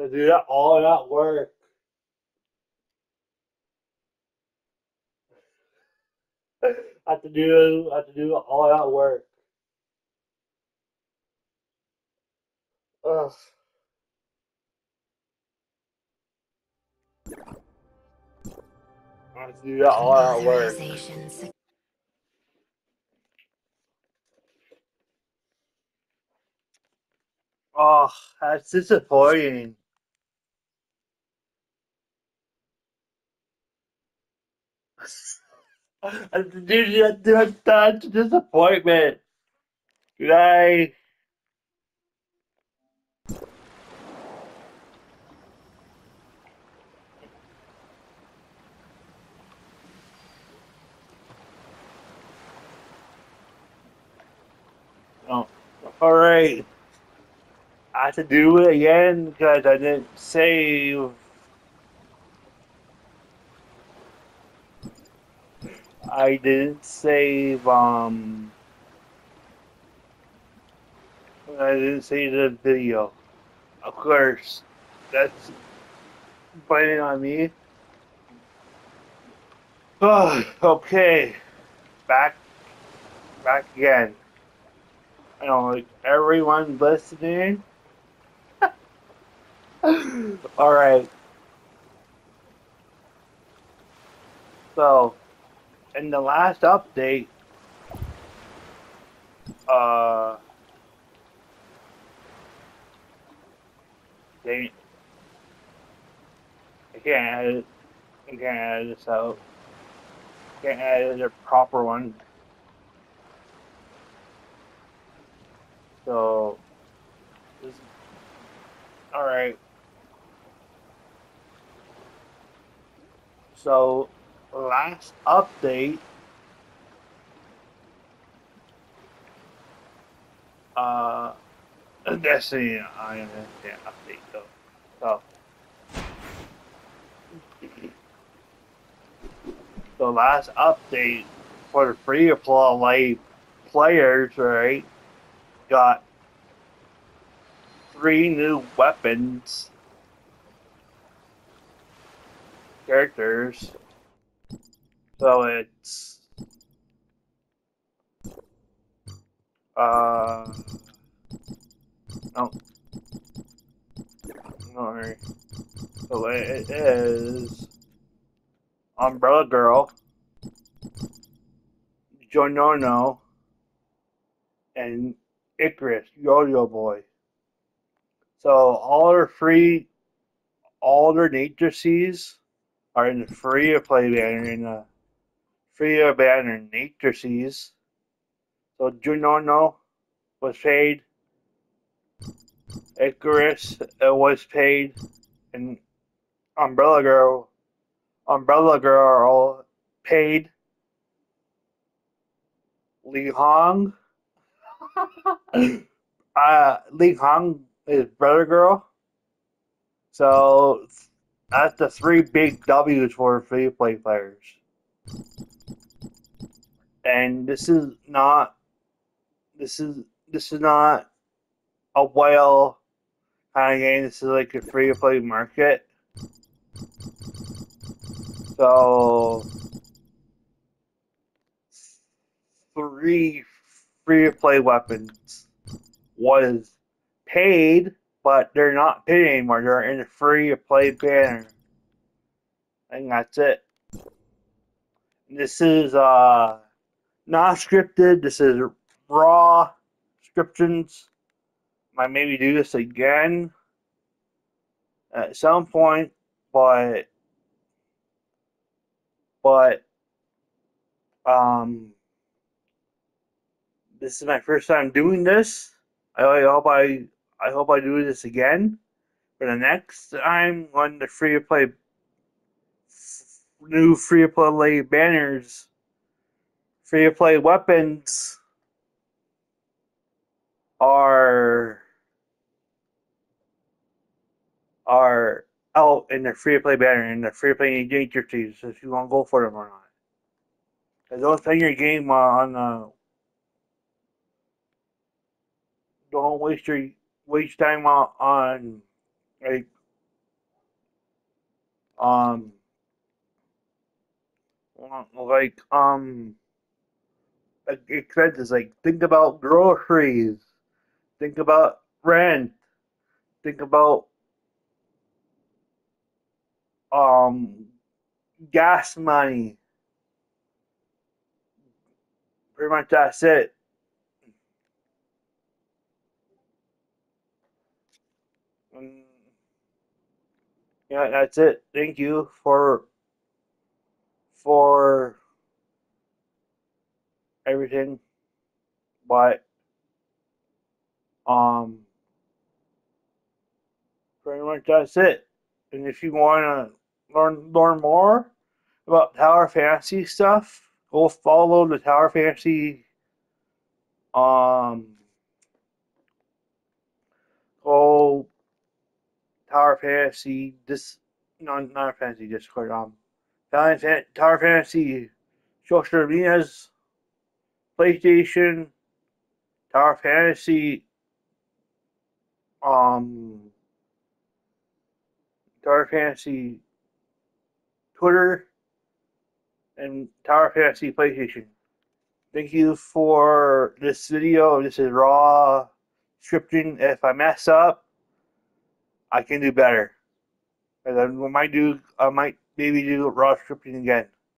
I do that all that work. I have to do I have to do all that work. Ugh. I have to do that all that work. Oh, that's disappointing. That, that's a disappointment. I? Oh, all right. I have to do it again because I didn't save. I didn't save, um. I didn't save the video. Of course, that's biting on me. Oh, okay. Back, back again. I don't like everyone listening. All right. So, in the last update, uh, they, I can't I can't edit this out. Can't edit the proper one. So, this, all right. So, last update, uh, Destiny, I understand update though. So, the last update for the free to play players, right, got three new weapons characters. So it's uh oh sorry. So it is Umbrella Girl, Jonono, and Icarus, Yo-Yo Boy. So all their free, all their matrices are in the free to play banner in the free to banner matrices. So Junono was paid. Icarus uh, was paid, and Umbrella Girl, Umbrella Girl paid. Li Hong, uh, Li Hong is brother girl. So that's the three big W's for free play players. And this is not this is this is not a whale kind of game. This is like a free to play market. So three free to play weapons was paid, but they're not paid anymore. They're in a free to play banner. And that's it. This is uh not scripted. This is raw descriptions. Might maybe do this again at some point, but but um this is my first time doing this. I hope I I hope I do this again. For the next time when the free to play new free to play banners, free to play weapons are are out in the free to play banner in the free to play nature teams if you want to go for them or not. Because don't play your game uh, on the don't waste your waste time on, on like um like um expenses like think about groceries think about rent think about um gas money. Pretty much that's it yeah that's it. Thank you for for everything but um pretty much that's it. And if you want to learn learn more about tower fantasy stuff go follow the tower fantasy um go tower fantasy this no not a fantasy discord um tower fantasy social medias PlayStation, Tower Fantasy, um, Tower Fantasy Twitter, and Tower Fantasy PlayStation. Thank you for this video. This is raw scripting. If I mess up, I can do better. And I might do, I might maybe do raw scripting again.